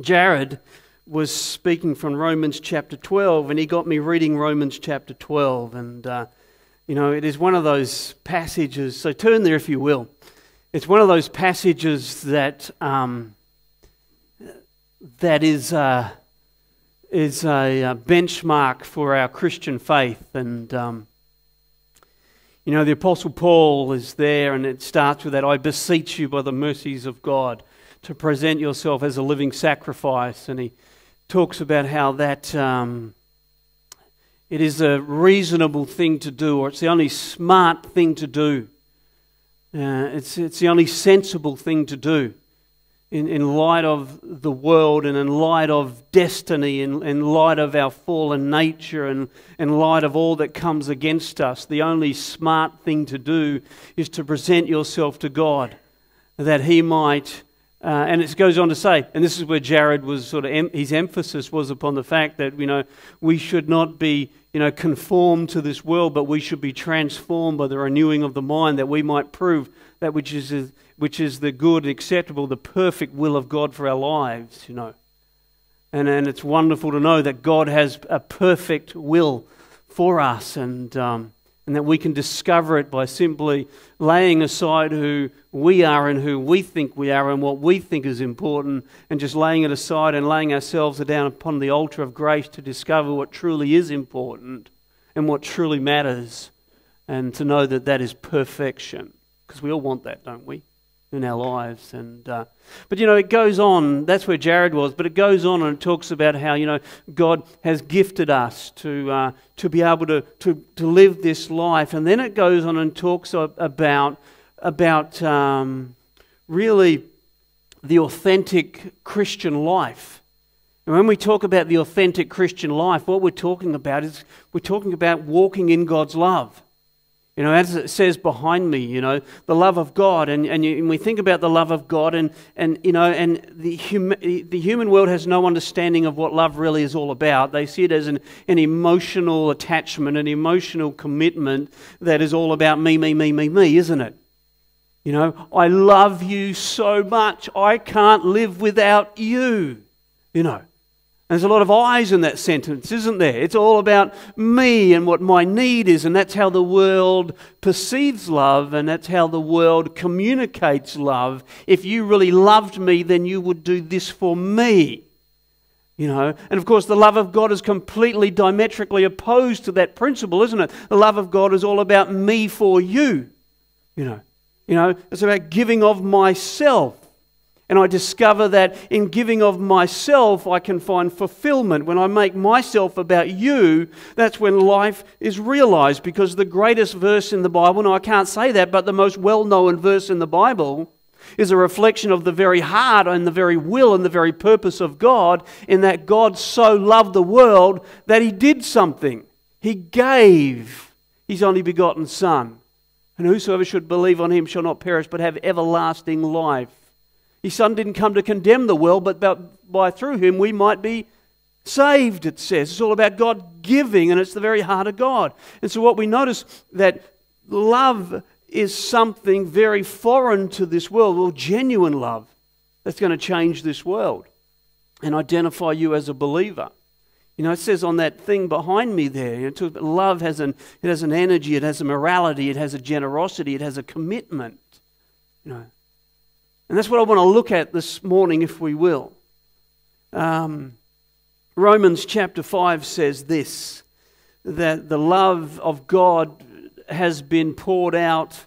Jared was speaking from Romans chapter 12, and he got me reading Romans chapter 12. And, uh, you know, it is one of those passages, so turn there if you will. It's one of those passages that, um, that is, uh, is a, a, benchmark for our Christian faith. And, um, you know, the Apostle Paul is there, and it starts with that I beseech you by the mercies of God to present yourself as a living sacrifice. And he talks about how that um, it is a reasonable thing to do, or it's the only smart thing to do. Uh, it's, it's the only sensible thing to do in, in light of the world and in light of destiny, in, in light of our fallen nature, and in light of all that comes against us. The only smart thing to do is to present yourself to God that He might uh, and it goes on to say, and this is where Jared was sort of, em- his emphasis was upon the fact that, you know, we should not be, you know, conformed to this world, but we should be transformed by the renewing of the mind that we might prove that which is, which is the good, acceptable, the perfect will of God for our lives, you know. And, and it's wonderful to know that God has a perfect will for us. And, um, and that we can discover it by simply laying aside who we are and who we think we are and what we think is important, and just laying it aside and laying ourselves down upon the altar of grace to discover what truly is important and what truly matters, and to know that that is perfection. Because we all want that, don't we? In our lives. And uh, but you know, it goes on. That's where Jared was. But it goes on and it talks about how you know God has gifted us to uh, to be able to, to to live this life. And then it goes on and talks about about um, really the authentic Christian life. And when we talk about the authentic Christian life, what we're talking about is we're talking about walking in God's love. You know, as it says behind me, you know, the love of God. And, and, you, and we think about the love of God, and, and you know, and the, hum, the human world has no understanding of what love really is all about. They see it as an, an emotional attachment, an emotional commitment that is all about me, me, me, me, me, isn't it? You know, I love you so much, I can't live without you. You know, there's a lot of eyes in that sentence, isn't there? It's all about me and what my need is, and that's how the world perceives love, and that's how the world communicates love. If you really loved me, then you would do this for me. You know, and of course, the love of God is completely diametrically opposed to that principle, isn't it? The love of God is all about me for you. You know, you know, it's about giving of myself. And I discover that in giving of myself, I can find fulfillment. When I make myself about you, that's when life is realized. Because the greatest verse in the Bible, no, I can't say that, but the most well known verse in the Bible is a reflection of the very heart and the very will and the very purpose of God, in that God so loved the world that he did something. He gave his only begotten Son. And whosoever should believe on him shall not perish, but have everlasting life. His Son didn't come to condemn the world, but by through him we might be saved, it says. It's all about God giving, and it's the very heart of God. And so what we notice that love is something very foreign to this world, well, genuine love that's going to change this world and identify you as a believer. You know, it says on that thing behind me there, you know, love has an, it has an energy, it has a morality, it has a generosity, it has a commitment. You know, and that's what I want to look at this morning, if we will. Um, Romans chapter 5 says this that the love of God has been poured out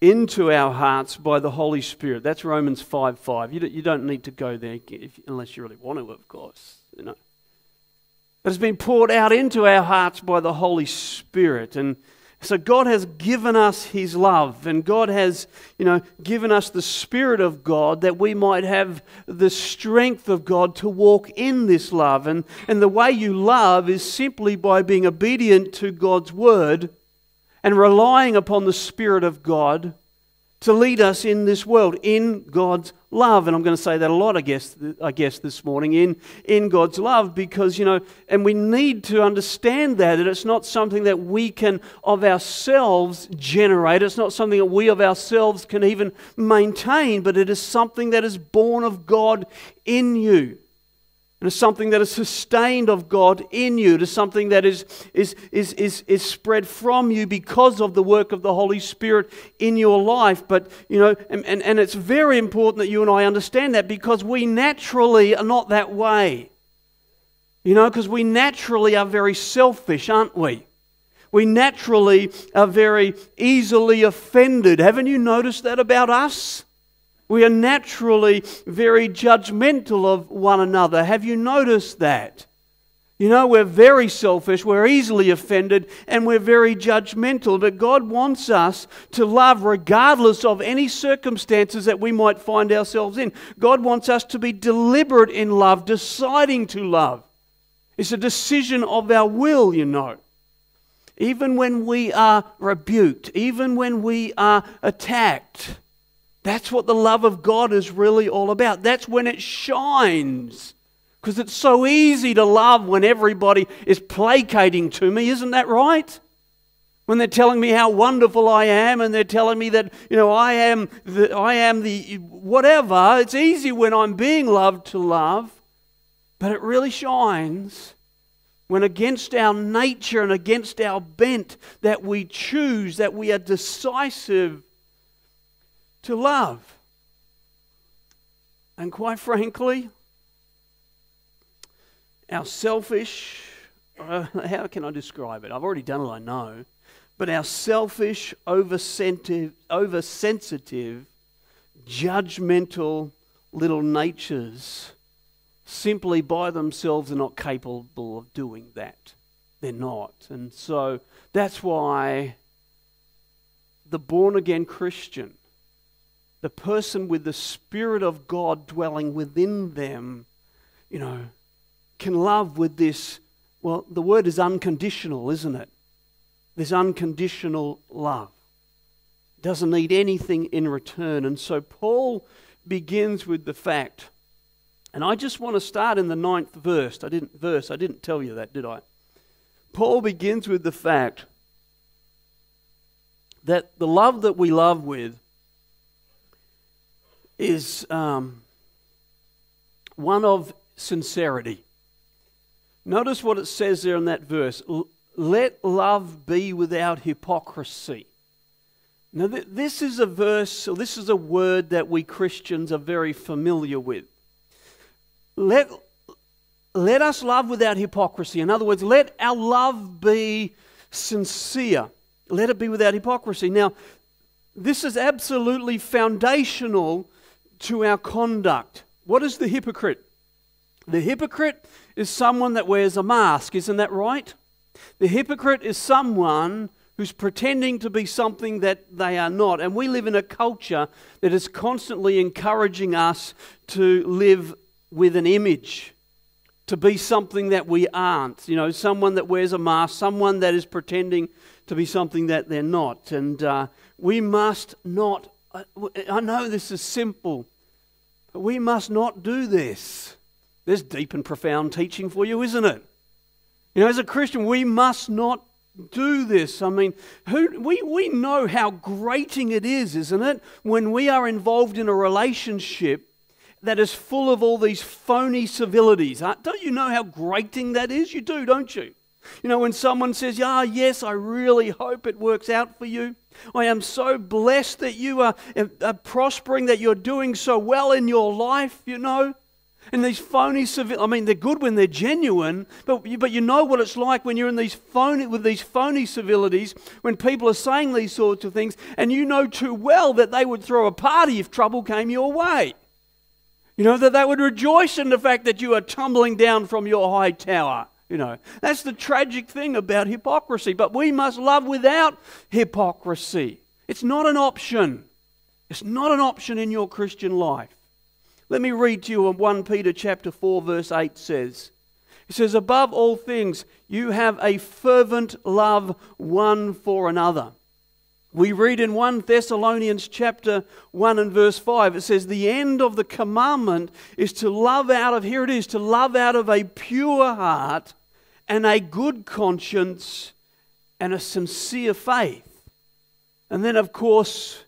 into our hearts by the Holy Spirit. That's Romans 5 5. You don't, you don't need to go there if, unless you really want to, of course. You know. But it's been poured out into our hearts by the Holy Spirit. And so God has given us his love and God has, you know, given us the spirit of God that we might have the strength of God to walk in this love. And and the way you love is simply by being obedient to God's word and relying upon the spirit of God to lead us in this world in God's love. And I'm going to say that a lot, I guess, I guess this morning, in, in God's love, because, you know, and we need to understand that, that it's not something that we can of ourselves generate. It's not something that we of ourselves can even maintain, but it is something that is born of God in you. And it's something that is sustained of God in you. It is something that is, is, is, is, is spread from you because of the work of the Holy Spirit in your life. But, you know, and, and, and it's very important that you and I understand that because we naturally are not that way. You know, because we naturally are very selfish, aren't we? We naturally are very easily offended. Haven't you noticed that about us? We are naturally very judgmental of one another. Have you noticed that? You know, we're very selfish, we're easily offended, and we're very judgmental. But God wants us to love regardless of any circumstances that we might find ourselves in. God wants us to be deliberate in love, deciding to love. It's a decision of our will, you know. Even when we are rebuked, even when we are attacked, that's what the love of God is really all about. That's when it shines. Because it's so easy to love when everybody is placating to me, isn't that right? When they're telling me how wonderful I am and they're telling me that, you know, I am the, I am the whatever. It's easy when I'm being loved to love, but it really shines when against our nature and against our bent that we choose, that we are decisive to love. And quite frankly, our selfish, uh, how can I describe it? I've already done it, I know. But our selfish, oversensitive, oversensitive judgmental little natures simply by themselves are not capable of doing that. They're not. And so that's why the born again Christian the person with the Spirit of God dwelling within them, you know, can love with this. Well, the word is unconditional, isn't it? This unconditional love. Doesn't need anything in return. And so Paul begins with the fact, and I just want to start in the ninth verse. I didn't verse, I didn't tell you that, did I? Paul begins with the fact that the love that we love with is um, one of sincerity. Notice what it says there in that verse let love be without hypocrisy. Now, th- this is a verse, or this is a word that we Christians are very familiar with. Let, let us love without hypocrisy. In other words, let our love be sincere. Let it be without hypocrisy. Now, this is absolutely foundational to our conduct. What is the hypocrite? The hypocrite is someone that wears a mask, isn't that right? The hypocrite is someone who's pretending to be something that they are not. And we live in a culture that is constantly encouraging us to live with an image, to be something that we aren't. You know, someone that wears a mask, someone that is pretending to be something that they're not. And uh, we must not I know this is simple, but we must not do this. There's deep and profound teaching for you, isn't it? You know, as a Christian, we must not do this. I mean, who, we, we know how grating it is, isn't it, when we are involved in a relationship that is full of all these phony civilities. Don't you know how grating that is? You do, don't you? You know, when someone says, Ah, yes, I really hope it works out for you. I am so blessed that you are, are prospering, that you're doing so well in your life, you know. And these phony I mean, they're good when they're genuine, but you, but you know what it's like when you're in these phony, with these phony civilities, when people are saying these sorts of things, and you know too well that they would throw a party if trouble came your way. You know, that they would rejoice in the fact that you are tumbling down from your high tower. You know, that's the tragic thing about hypocrisy. But we must love without hypocrisy. It's not an option. It's not an option in your Christian life. Let me read to you what 1 Peter chapter 4 verse 8 says. It says above all things you have a fervent love one for another. We read in 1 Thessalonians chapter 1 and verse 5, it says, The end of the commandment is to love out of, here it is, to love out of a pure heart and a good conscience and a sincere faith. And then, of course,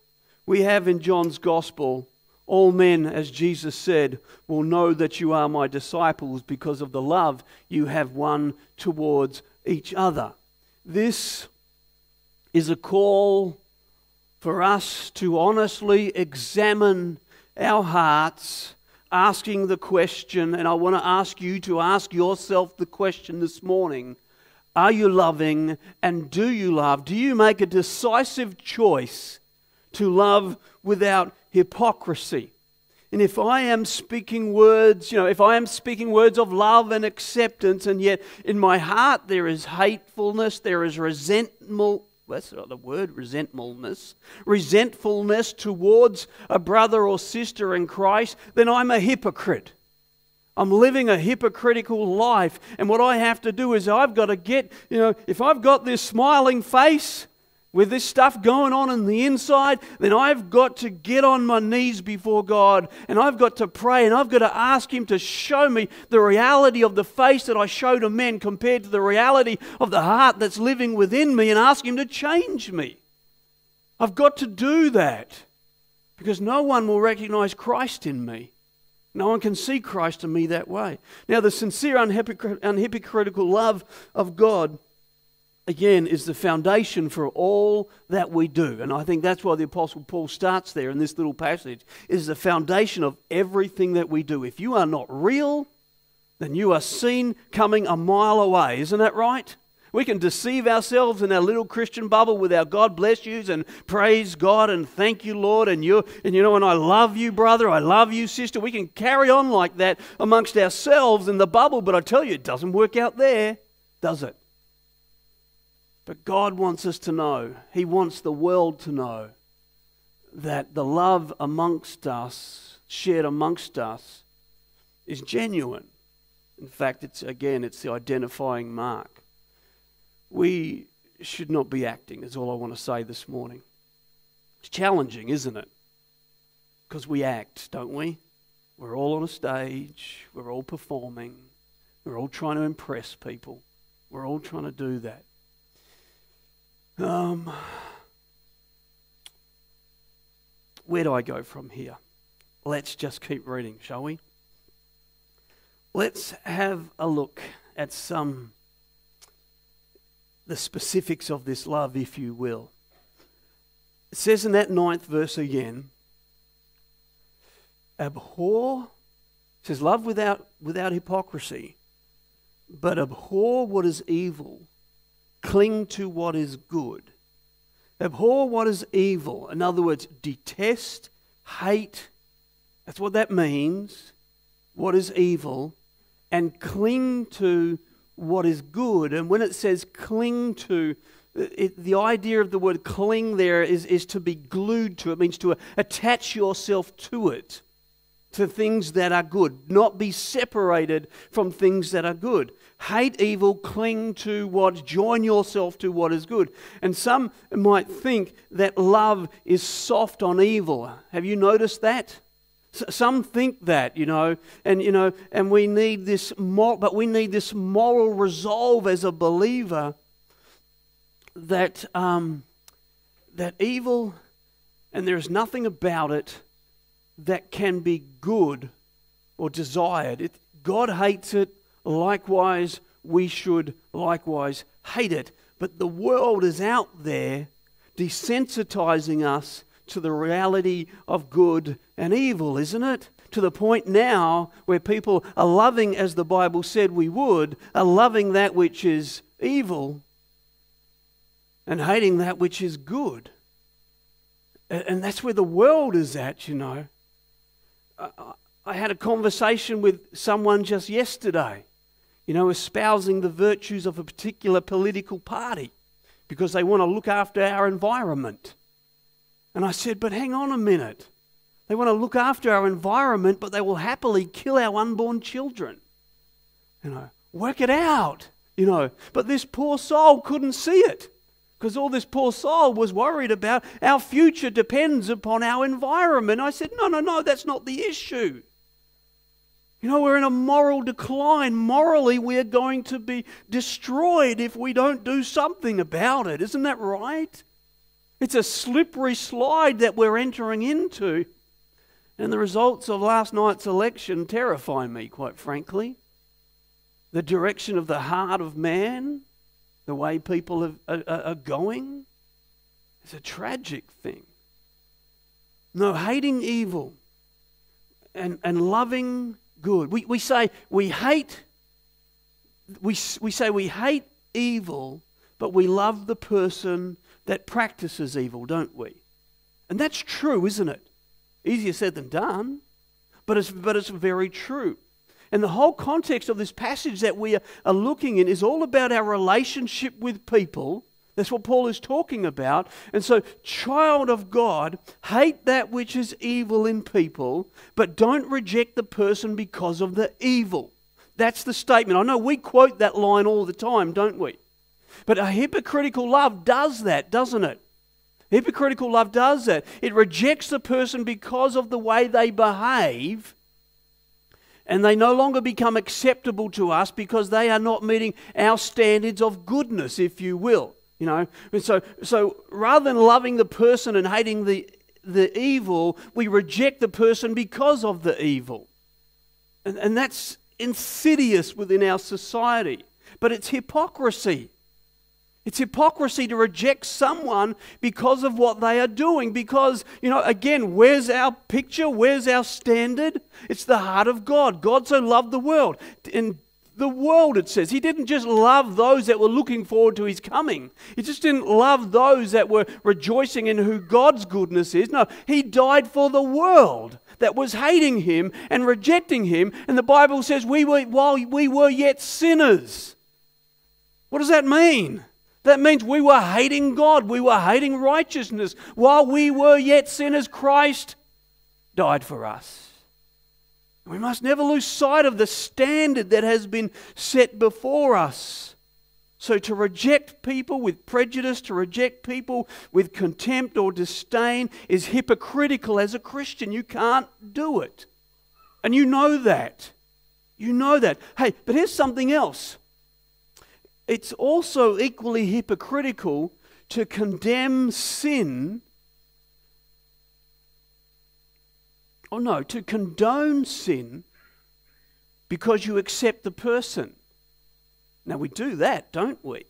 we have in John's Gospel All men, as Jesus said, will know that you are my disciples because of the love you have one towards each other. This is a call for us to honestly examine our hearts, asking the question, and I want to ask you to ask yourself the question this morning Are you loving and do you love? Do you make a decisive choice to love without hypocrisy? And if I am speaking words, you know, if I am speaking words of love and acceptance, and yet in my heart there is hatefulness, there is resentment, that's not the word, resentfulness, resentfulness towards a brother or sister in Christ, then I'm a hypocrite. I'm living a hypocritical life. And what I have to do is I've got to get, you know, if I've got this smiling face, with this stuff going on in the inside, then I've got to get on my knees before God and I've got to pray and I've got to ask Him to show me the reality of the face that I show to men compared to the reality of the heart that's living within me and ask Him to change me. I've got to do that because no one will recognize Christ in me. No one can see Christ in me that way. Now, the sincere, unhypocritical love of God again, is the foundation for all that we do. And I think that's why the Apostle Paul starts there in this little passage, is the foundation of everything that we do. If you are not real, then you are seen coming a mile away. Isn't that right? We can deceive ourselves in our little Christian bubble with our God bless yous and praise God and thank you, Lord, and you and you know, and I love you, brother, I love you, sister. We can carry on like that amongst ourselves in the bubble, but I tell you, it doesn't work out there, does it? But God wants us to know, He wants the world to know that the love amongst us, shared amongst us, is genuine. In fact, it's again, it's the identifying mark. We should not be acting, is all I want to say this morning. It's challenging, isn't it? Because we act, don't we? We're all on a stage, we're all performing, we're all trying to impress people, we're all trying to do that. Um, where do I go from here? Let's just keep reading, shall we? Let's have a look at some the specifics of this love, if you will. It says in that ninth verse again, abhor, says love without without hypocrisy, but abhor what is evil Cling to what is good. Abhor what is evil. In other words, detest, hate. That's what that means. What is evil. And cling to what is good. And when it says cling to, it, the idea of the word cling there is, is to be glued to. It means to attach yourself to it, to things that are good, not be separated from things that are good. Hate evil, cling to what, join yourself to what is good. And some might think that love is soft on evil. Have you noticed that? Some think that, you know, and you know, and we need this, more, but we need this moral resolve as a believer that um, that evil, and there is nothing about it that can be good or desired. It, God hates it likewise, we should likewise hate it. But the world is out there desensitizing us to the reality of good and evil, isn't it? To the point now where people are loving, as the Bible said we would, are loving that which is evil and hating that which is good. And that's where the world is at, you know. I had a conversation with someone just yesterday you know, espousing the virtues of a particular political party because they want to look after our environment. And I said, but hang on a minute. They want to look after our environment, but they will happily kill our unborn children. You know, work it out, you know. But this poor soul couldn't see it because all this poor soul was worried about our future depends upon our environment. I said, no, no, no, that's not the issue. You know, we're in a moral decline. Morally, we're going to be destroyed if we don't do something about it. Isn't that right? It's a slippery slide that we're entering into. And the results of last night's election terrify me, quite frankly. The direction of the heart of man, the way people have, are, are going, is a tragic thing. No, hating evil and, and loving good. We, we say we hate, we, we say we hate evil, but we love the person that practices evil, don't we? And that's true, isn't it? Easier said than done, but it's, but it's very true. And the whole context of this passage that we are looking in is all about our relationship with people. That's what Paul is talking about. And so, child of God, hate that which is evil in people, but don't reject the person because of the evil. That's the statement. I know we quote that line all the time, don't we? But a hypocritical love does that, doesn't it? Hypocritical love does that. It rejects the person because of the way they behave, and they no longer become acceptable to us because they are not meeting our standards of goodness, if you will. You know, and so so rather than loving the person and hating the the evil, we reject the person because of the evil. And, and that's insidious within our society. But it's hypocrisy. It's hypocrisy to reject someone because of what they are doing. Because, you know, again, where's our picture? Where's our standard? It's the heart of God. God so loved the world. In the world, it says. He didn't just love those that were looking forward to his coming. He just didn't love those that were rejoicing in who God's goodness is. No, he died for the world that was hating him and rejecting him. And the Bible says we were, while we were yet sinners. What does that mean? That means we were hating God, we were hating righteousness. While we were yet sinners, Christ died for us. We must never lose sight of the standard that has been set before us. So, to reject people with prejudice, to reject people with contempt or disdain is hypocritical as a Christian. You can't do it. And you know that. You know that. Hey, but here's something else it's also equally hypocritical to condemn sin. or no, to condone sin because you accept the person. Now we do that, don't we?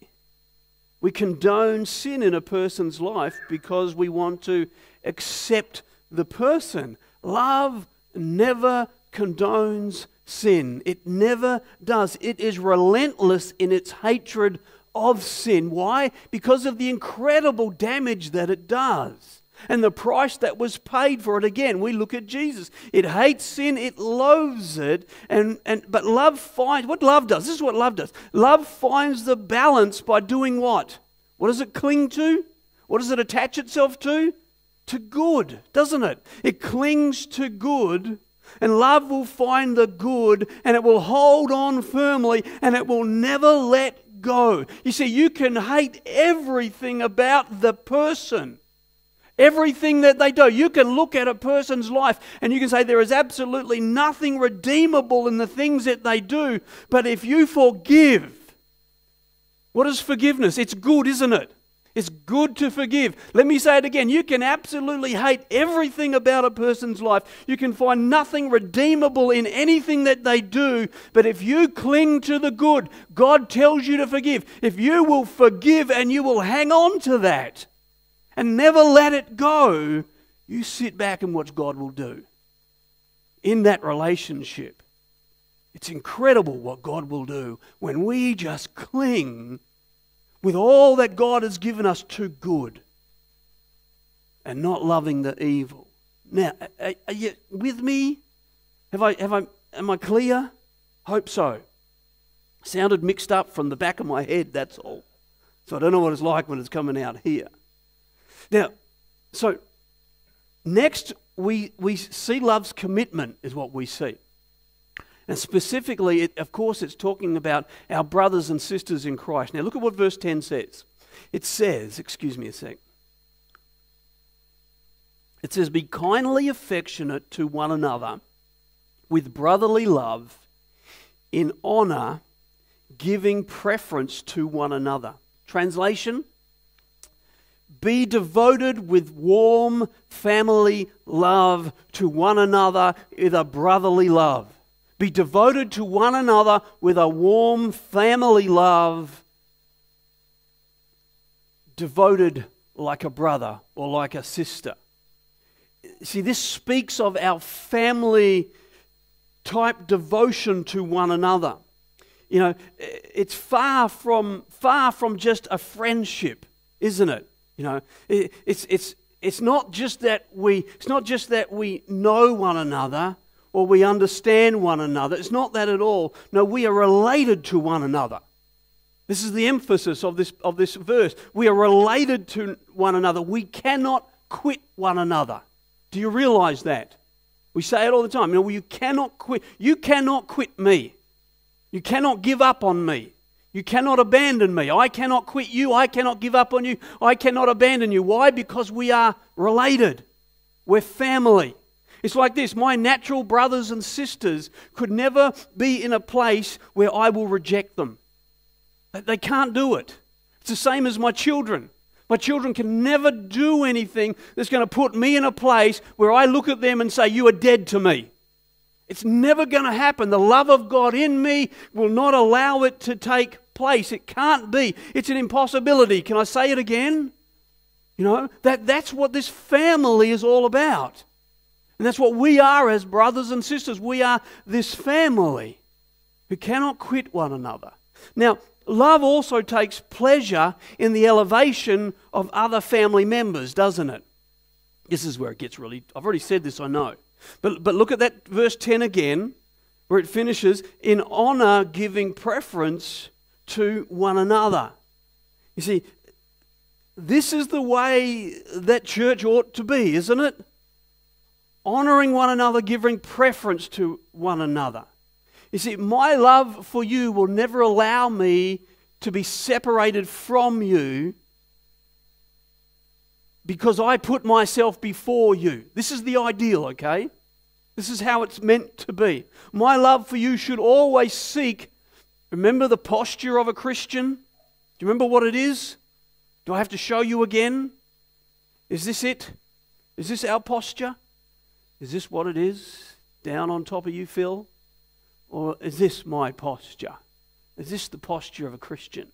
We condone sin in a person's life because we want to accept the person. Love never condones sin. It never does. It is relentless in its hatred of sin. Why? Because of the incredible damage that it does and the price that was paid for it. Again, we look at Jesus. It hates sin, it loathes it, and, and but love finds what love does. This is what love does. Love finds the balance by doing what? What does it cling to? What does it attach itself to? To good, doesn't it? It clings to good and love will find the good and it will hold on firmly and it will never let go. You see, you can hate everything about the person. Everything that they do. You can look at a person's life and you can say there is absolutely nothing redeemable in the things that they do. But if you forgive, what is forgiveness? It's good, isn't it? It's good to forgive. Let me say it again. You can absolutely hate everything about a person's life. You can find nothing redeemable in anything that they do. But if you cling to the good, God tells you to forgive. If you will forgive and you will hang on to that and never let it go, you sit back and watch God will do in that relationship. It's incredible what God will do when we just cling with all that God has given us to good and not loving the evil. Now, are, you with me? Have I, have I, am I clear? Hope so. Sounded mixed up from the back of my head, that's all. So I don't know what it's like when it's coming out here. Now, so next we, we see love's commitment, is what we see. And specifically, it, of course, it's talking about our brothers and sisters in Christ. Now, look at what verse 10 says. It says, excuse me a sec. It says, Be kindly affectionate to one another with brotherly love, in honor, giving preference to one another. Translation Be devoted with warm family love to one another with a brotherly love. Be devoted to one another with a warm family love, devoted like a brother or like a sister. See, this speaks of our family type devotion to one another. You know, it's far from far from just a friendship, isn't it? You know, it's it's it's not just that we it's not just that we know one another or we understand one another. It's not that at all. No, we are related to one another. This is the emphasis of this, of this verse. We are related to one another. We cannot quit one another. Do you realize that? We say it all the time. You know, you cannot quit. You cannot quit me. You cannot give up on me. You cannot abandon me. I cannot quit you. I cannot give up on you. I cannot abandon you. Why? Because we are related. We're family. It's like this my natural brothers and sisters could never be in a place where I will reject them. They can't do it. It's the same as my children. My children can never do anything that's going to put me in a place where I look at them and say, You are dead to me. It's never going to happen. The love of God in me will not allow it to take place. It can't be. It's an impossibility. Can I say it again? You know, that, that's what this family is all about. And that's what we are as brothers and sisters. We are this family who cannot quit one another. Now, love also takes pleasure in the elevation of other family members, doesn't it? This is where it gets really, I've already said this, I know. But, but look at that verse 10 again, where it finishes in honor giving preference to one another. You see, this is the way that church ought to be, isn't it? Honoring one another, giving preference to one another. You see, my love for you will never allow me to be separated from you because I put myself before you. This is the ideal, okay? This is how it's meant to be. My love for you should always seek Remember the posture of a Christian? Do you remember what it is? Do I have to show you again? Is this it? Is this our posture? Is this what it is? Down on top of you, Phil? Or is this my posture? Is this the posture of a Christian?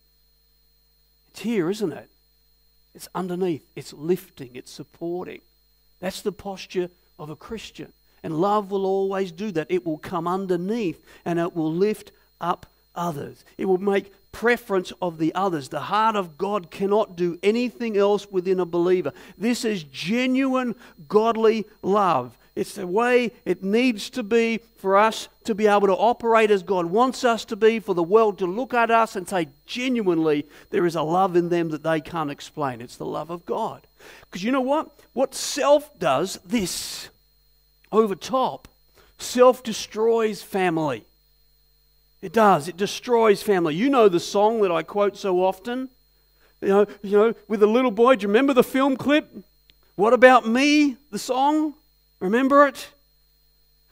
It's here, isn't it? It's underneath, it's lifting, it's supporting. That's the posture of a Christian. And love will always do that. It will come underneath and it will lift up others. It will make preference of the others. The heart of God cannot do anything else within a believer. This is genuine godly love. It's the way it needs to be for us to be able to operate as God wants us to be, for the world to look at us and say, genuinely, there is a love in them that they can't explain. It's the love of God. Because you know what? What self does, this over top, self destroys family. It does. It destroys family. You know the song that I quote so often. You know, you know, with the little boy. Do you remember the film clip? What about me? The song. Remember it?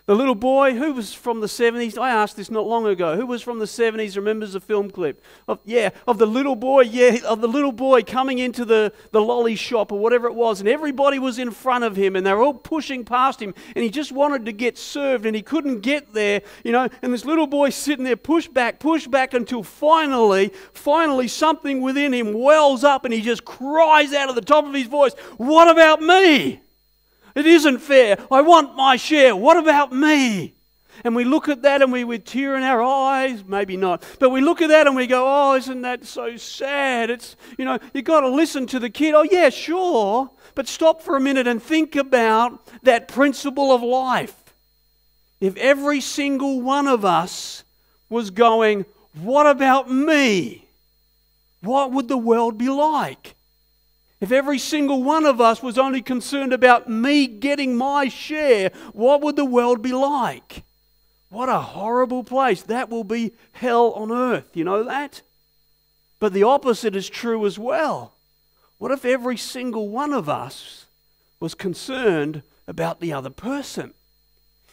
The little boy who was from the 70s, I asked this not long ago. Who was from the 70s remembers the film clip? Of, yeah, of the little boy, yeah, of the little boy coming into the, the lolly shop or whatever it was, and everybody was in front of him and they were all pushing past him, and he just wanted to get served and he couldn't get there, you know, and this little boy sitting there, push back, push back until finally, finally something within him wells up and he just cries out at the top of his voice, What about me? It isn't fair. I want my share. What about me? And we look at that and we with tear in our eyes, maybe not, but we look at that and we go, oh, isn't that so sad? It's, you know, you've got to listen to the kid. Oh, yeah, sure. But stop for a minute and think about that principle of life. If every single one of us was going, what about me? What would the world be like? If every single one of us was only concerned about me getting my share, what would the world be like? What a horrible place. That will be hell on earth. You know that? But the opposite is true as well. What if every single one of us was concerned about the other person?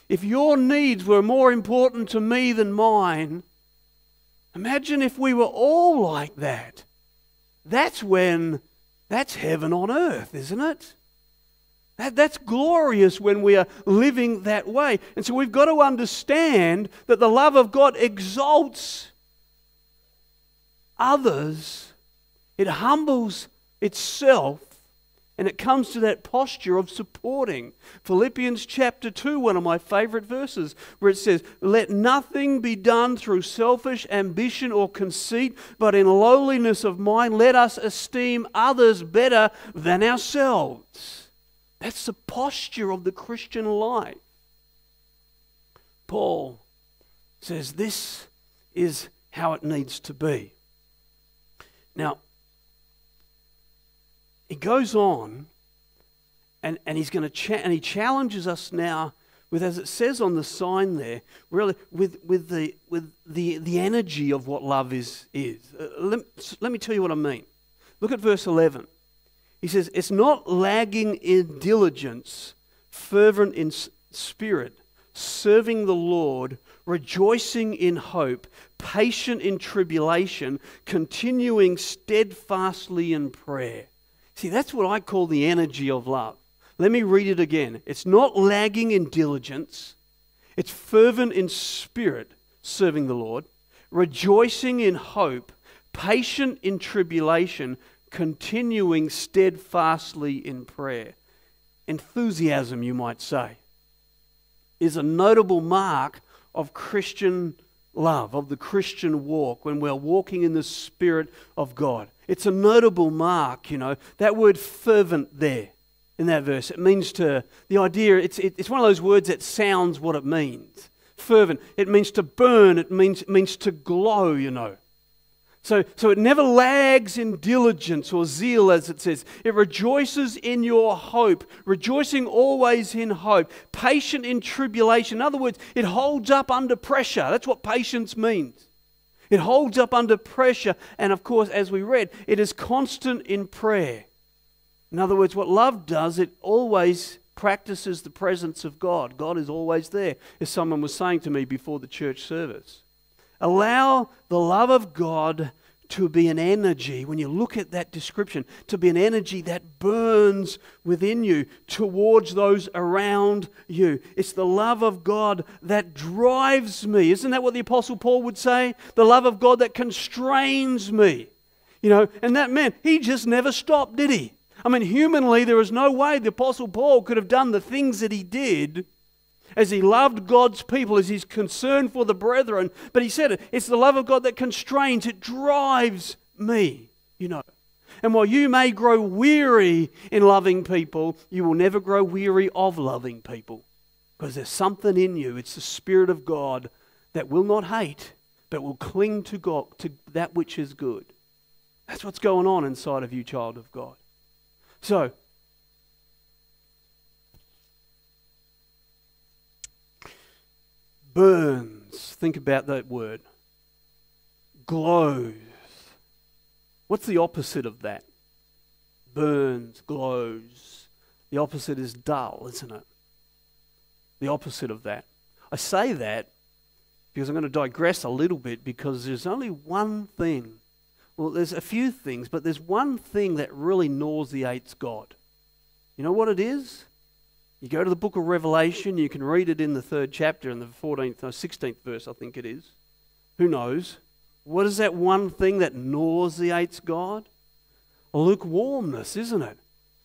If your needs were more important to me than mine, imagine if we were all like that. That's when That's heaven on earth, isn't it? That, that's glorious when we are living that way. And so we've got to understand that the love of God exalts others, it humbles itself, and it comes to that posture of supporting. Philippians chapter 2, one of my favorite verses, where it says, Let nothing be done through selfish ambition or conceit, but in lowliness of mind, let us esteem others better than ourselves. That's the posture of the Christian life. Paul says this is how it needs to be. Now, he goes on and, and he's going to cha- and he challenges us now with as it says on the sign there really with, with, the, with the, the energy of what love is, is. Uh, let, let me tell you what i mean. Look at verse 11 he says it's not lagging in diligence fervent in spirit serving the lord rejoicing in hope patient in tribulation continuing steadfastly in prayer See, that's what I call the energy of love. Let me read it again. It's not lagging in diligence, it's fervent in spirit, serving the Lord, rejoicing in hope, patient in tribulation, continuing steadfastly in prayer. Enthusiasm, you might say, is a notable mark of Christian love, of the Christian walk, when we're walking in the Spirit of God. It's a notable mark, you know, that word fervent there in that verse. It means to, the idea, it's, it, it's one of those words that sounds what it means. Fervent. It means to burn, it means, it means to glow, you know. So, so it never lags in diligence or zeal, as it says. It rejoices in your hope, rejoicing always in hope, patient in tribulation. In other words, it holds up under pressure. That's what patience means. It holds up under pressure, and of course, as we read, it is constant in prayer. In other words, what love does, it always practices the presence of God. God is always there, as someone was saying to me before the church service. Allow the love of God to be an energy, when you look at that description, to be an energy that burns within you towards those around you. It's the love of God that drives me. Isn't that what the Apostle Paul would say? The love of God that constrains me. You know, and that man, he just never stopped, did he? I mean, humanly, there is no way the Apostle Paul could have done the things that he did as he loved God's people, as his concern for the brethren. But he said it, it's the love of God that constrains, it drives me, you know. And while you may grow weary in loving people, you will never grow weary of loving people. Because there's something in you, it's the Spirit of God that will not hate, but will cling to God, to that which is good. That's what's going on inside of you, child of God. So, burns. Think about that word. Glows. What's the opposite of that? Burns, glows. The opposite is dull, isn't it? The opposite of that. I say that because I'm going to digress a little bit because there's only one thing. Well, there's a few things, but there's one thing that really nauseates God. You know what it is? You go to the book of Revelation, you can read it in the third chapter, in the 14th or 16th verse, I think it is. Who knows? What is that one thing that nauseates God? Lukewarmness, isn't it?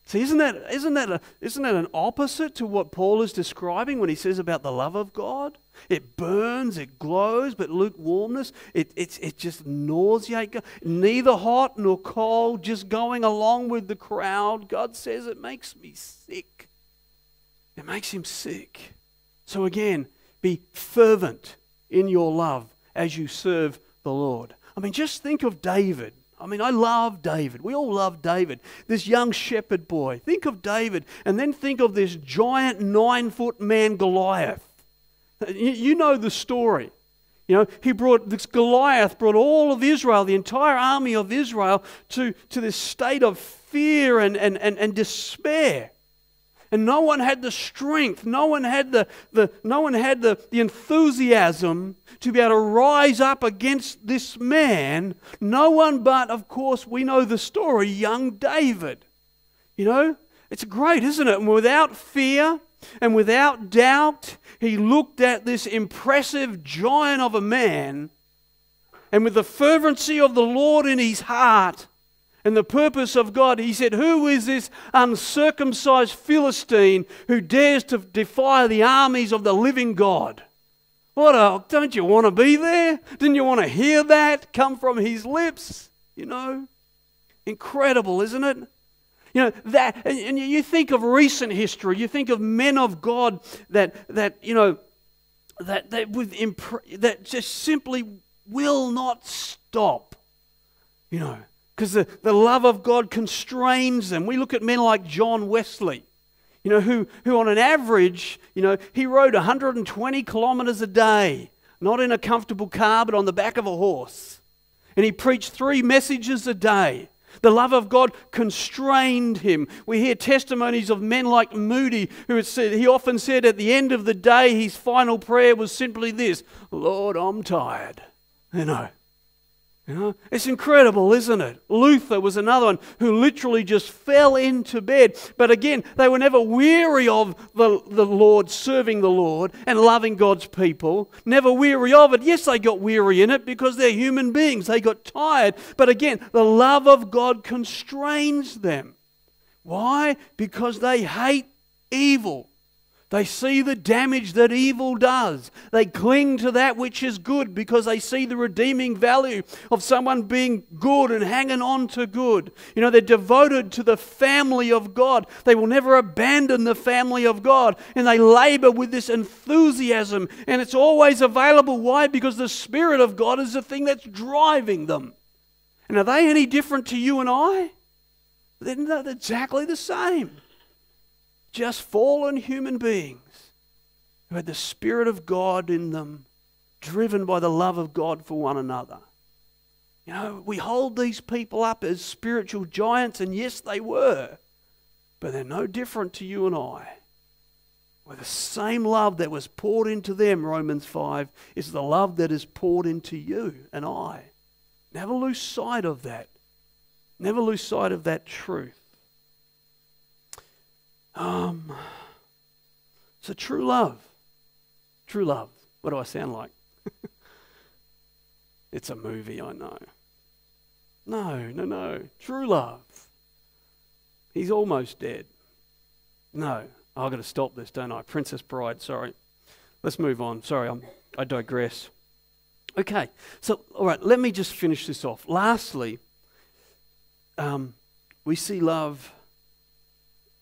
See, isn't that, isn't, that a, isn't that an opposite to what Paul is describing when he says about the love of God? It burns, it glows, but lukewarmness, it, it, it just nauseates God. Neither hot nor cold, just going along with the crowd. God says it makes me sick. It makes him sick. So again, be fervent in your love as you serve the Lord. I mean, just think of David. I mean, I love David. We all love David. This young shepherd boy. Think of David, and then think of this giant nine foot man, Goliath. You know the story. You know, he brought this Goliath brought all of Israel, the entire army of Israel, to, to this state of fear and, and, and, and despair. And no one had the strength, no one had the, the, no one had the, the enthusiasm to be able to rise up against this man. No one but, of course, we know the story, young David. You know, it's great, isn't it? And without fear and without doubt, he looked at this impressive giant of a man, and with the fervency of the Lord in his heart, and the purpose of God. He said, Who is this uncircumcised Philistine who dares to defy the armies of the living God? What a, don't you want to be there? Didn't you want to hear that come from his lips? You know? Incredible, isn't it? You know, that, and you think of recent history, you think of men of God that, that you know, that, that, with imp- that just simply will not stop. You know, because the, the love of God constrains them. We look at men like John Wesley, you know, who, who on an average, you know, he rode 120 kilometers a day, not in a comfortable car, but on the back of a horse. And he preached three messages a day. The love of God constrained him. We hear testimonies of men like Moody, who said, he often said at the end of the day, his final prayer was simply this Lord, I'm tired. You know, you know, it's incredible, isn't it? Luther was another one who literally just fell into bed. But again, they were never weary of the, the Lord, serving the Lord and loving God's people. Never weary of it. Yes, they got weary in it because they're human beings. They got tired. But again, the love of God constrains them. Why? Because they hate evil. They see the damage that evil does. They cling to that which is good because they see the redeeming value of someone being good and hanging on to good. You know, they're devoted to the family of God. They will never abandon the family of God. And they labor with this enthusiasm. And it's always available. Why? Because the Spirit of God is the thing that's driving them. And are they any different to you and I? They're not exactly the same just fallen human beings who had the Spirit of God in them, driven by the love of God for one another. You know, we hold these people up as spiritual giants, and yes, they were, but they're no different to you and I. With the same love that was poured into them, Romans 5, is the love that is poured into you and I. Never lose sight of that. Never lose sight of that truth. Um, so true love. True love. What do I sound like? it's a movie, I know. No, no, no. True love. He's almost dead. No, I've got to stop this, don't I? Princess Bride, sorry. Let's move on. Sorry, I'm, I digress. Okay, so, all right, let me just finish this off. Lastly, um, we see love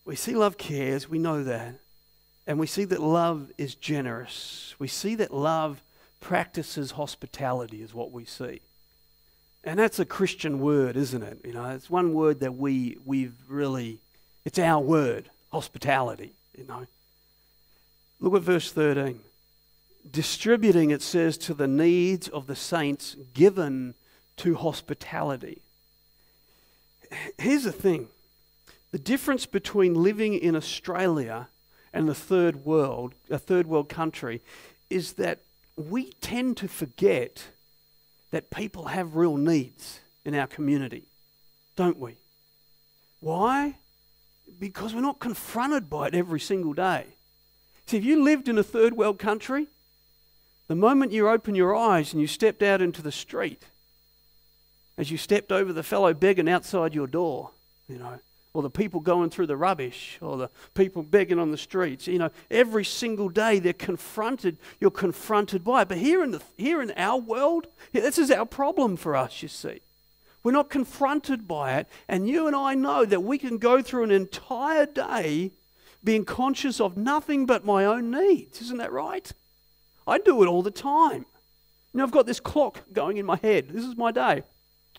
we see love cares, we know that. And we see that love is generous. We see that love practices hospitality, is what we see. And that's a Christian word, isn't it? You know, it's one word that we, we've really, it's our word, hospitality, you know. Look at verse 13. Distributing, it says, to the needs of the saints given to hospitality. Here's the thing the difference between living in Australia and the third world, a third world country, is that we tend to forget that people have real needs in our community, don't we? Why? Because we're not confronted by it every single day. See, if you lived in a third world country, the moment you open your eyes and you stepped out into the street, as you stepped over the fellow begging outside your door, you know, or the people going through the rubbish, or the people begging on the streets. You know, every single day they're confronted, you're confronted by it. But here in, the, here in our world, this is our problem for us, you see. We're not confronted by it, and you and I know that we can go through an entire day being conscious of nothing but my own needs. Isn't that right? I do it all the time. You know, I've got this clock going in my head. This is my day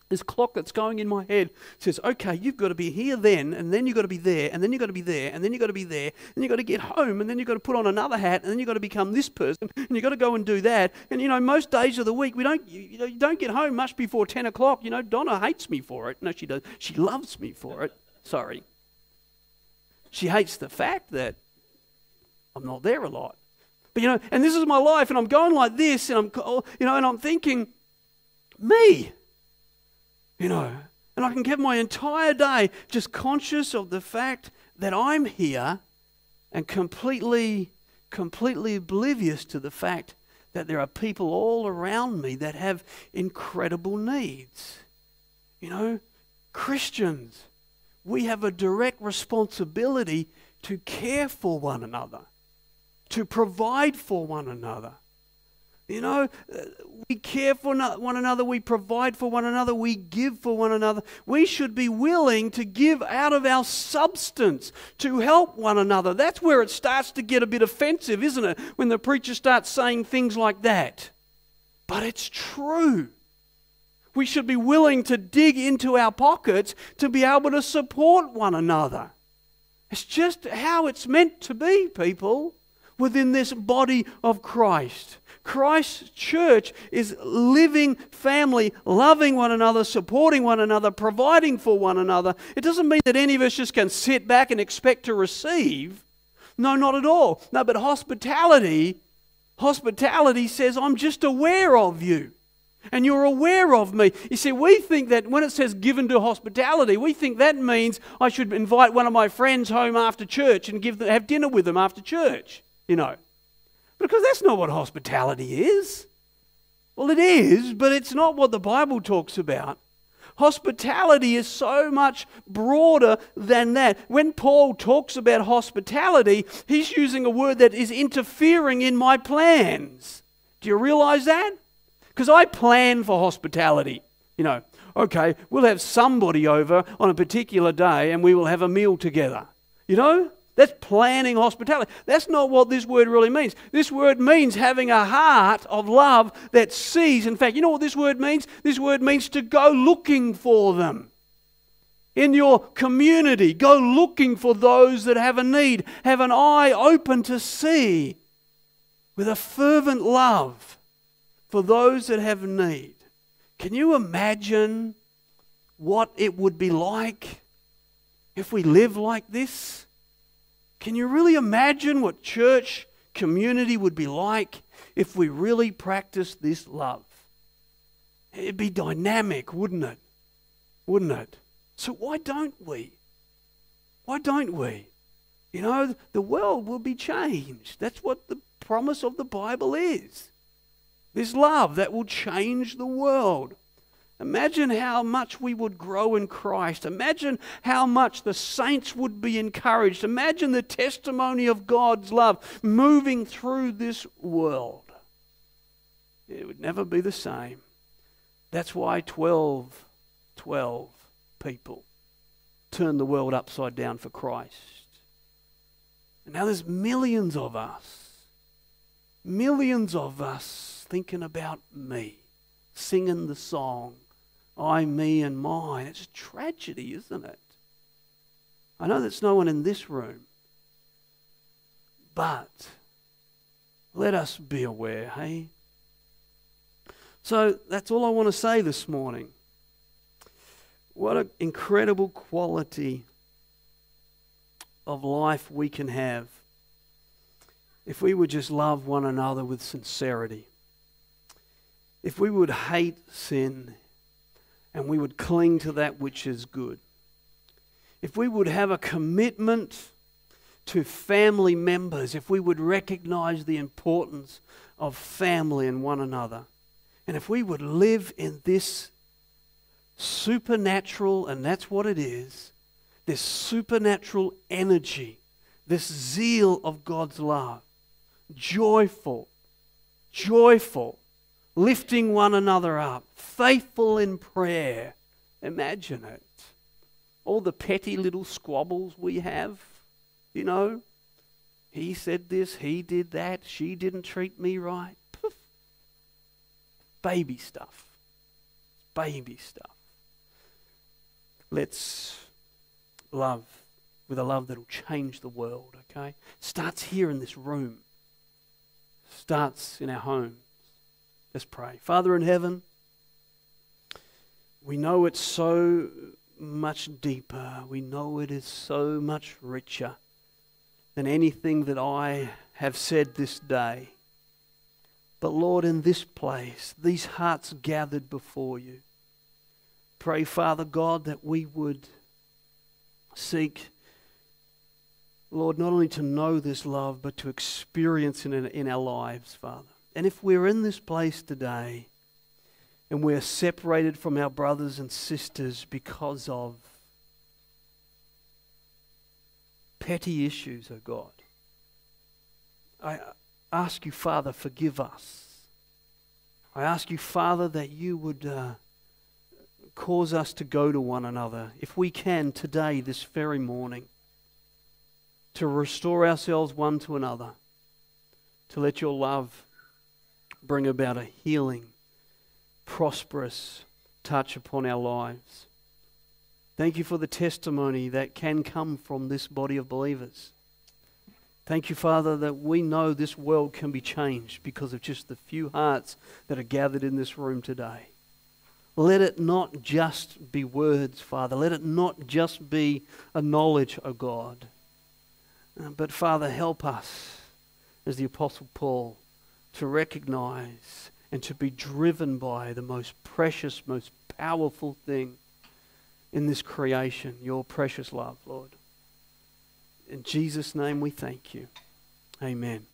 this clock that's going in my head says, okay, you've got to be here then, and then you've got to be there, and then you've got to be there, and then you've got to be there, and you've got to get home, and then you've got to put on another hat, and then you've got to become this person, and you've got to go and do that. And you know, most days of the week, we don't, you, know, you don't get home much before 10 o'clock. You know, Donna hates me for it. No, she does. She loves me for it. Sorry. She hates the fact that I'm not there a lot. But you know, and this is my life, and I'm going like this, and I'm, you know, and I'm thinking, me, you know, and I can get my entire day just conscious of the fact that I'm here and completely, completely oblivious to the fact that there are people all around me that have incredible needs. You know, Christians, we have a direct responsibility to care for one another, to provide for one another. You know, we care for one another, we provide for one another, we give for one another. We should be willing to give out of our substance to help one another. That's where it starts to get a bit offensive, isn't it? When the preacher starts saying things like that. But it's true. We should be willing to dig into our pockets to be able to support one another. It's just how it's meant to be, people, within this body of Christ. Christ's church is living family, loving one another, supporting one another, providing for one another. It doesn't mean that any of us just can sit back and expect to receive. No, not at all. No, but hospitality, hospitality says, I'm just aware of you. And you're aware of me. You see, we think that when it says given to hospitality, we think that means I should invite one of my friends home after church and give them, have dinner with them after church, you know. Because that's not what hospitality is. Well, it is, but it's not what the Bible talks about. Hospitality is so much broader than that. When Paul talks about hospitality, he's using a word that is interfering in my plans. Do you realize that? Because I plan for hospitality. You know, okay, we'll have somebody over on a particular day and we will have a meal together. You know? That's planning hospitality. That's not what this word really means. This word means having a heart of love that sees. In fact, you know what this word means? This word means to go looking for them. In your community, go looking for those that have a need. Have an eye open to see with a fervent love for those that have need. Can you imagine what it would be like if we live like this? Can you really imagine what church community would be like if we really practiced this love? It'd be dynamic, wouldn't it? Wouldn't it? So why don't we? Why don't we? You know, the world will be changed. That's what the promise of the Bible is. This love that will change the world. Imagine how much we would grow in Christ. Imagine how much the saints would be encouraged. Imagine the testimony of God's love moving through this world. It would never be the same. That's why 12, 12 people turned the world upside down for Christ. And now there's millions of us, millions of us thinking about me, singing the song I, me, and mine. It's a tragedy, isn't it? I know there's no one in this room, but let us be aware, hey? So that's all I want to say this morning. What an incredible quality of life we can have if we would just love one another with sincerity. If we would hate sin and we would cling to that which is good. If we would have a commitment to family members, if we would recognize the importance of family and one another, and if we would live in this supernatural, and that's what it is, this supernatural energy, this zeal of God's love, joyful, joyful, lifting one another up, faithful in prayer. Imagine it. All the petty little squabbles we have, you know. He said this, he did that, she didn't treat me right. Poof. Baby stuff. Baby stuff. Let's love with a love that'll change the world, okay? Starts here in this room. Starts in our home Let's pray. Father in heaven, we know it's so much deeper. We know it is so much richer than anything that I have said this day. But Lord, in this place, these hearts gathered before you, pray, Father God, that we would seek, Lord, not only to know this love, but to experience it in, in our lives, Father. And if we're in this place today and we're separated from our brothers and sisters because of petty issues, oh God, I ask you, Father, forgive us. I ask you, Father, that you would uh, cause us to go to one another, if we can, today, this very morning, to restore ourselves one to another, to let your love bring about a healing, prosperous touch upon our lives. Thank you for the testimony that can come from this body of believers. Thank you, Father, that we know this world can be changed because of just the few hearts that are gathered in this room today. Let it not just be words, Father. Let it not just be a knowledge, O God. Uh, but, Father, help us, as the Apostle Paul, to recognize and to be driven by the most precious, most powerful thing in this creation, your precious love, Lord. In Jesus' name we thank you. Amen.